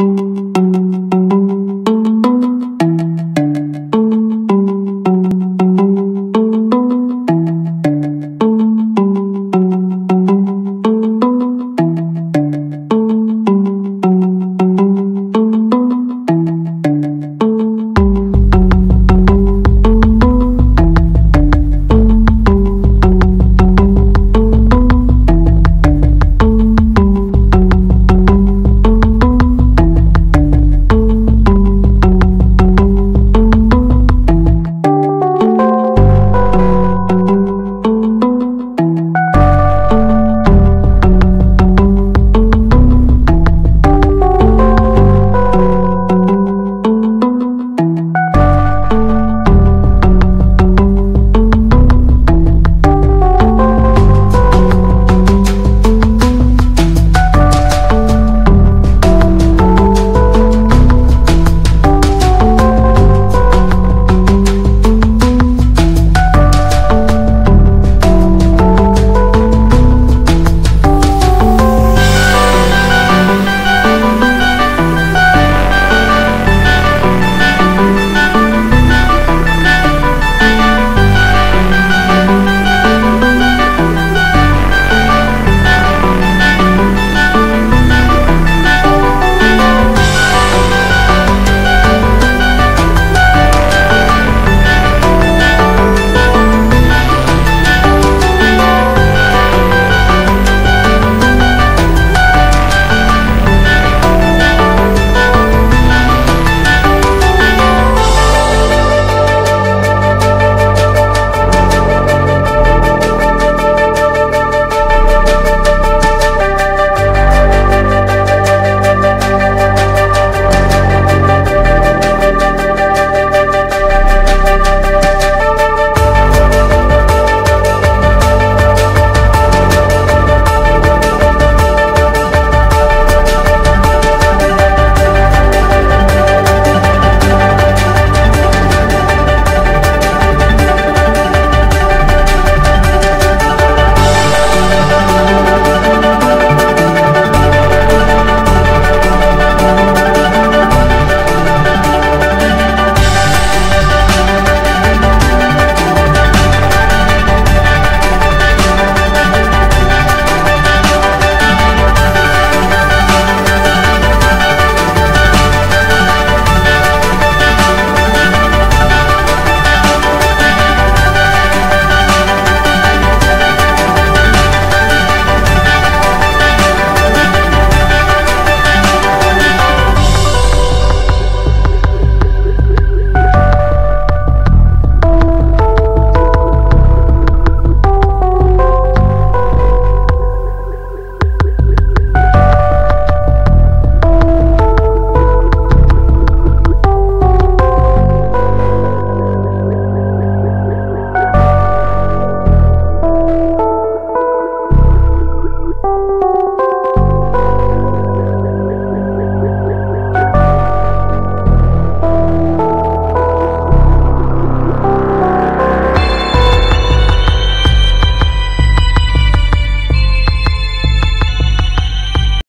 you.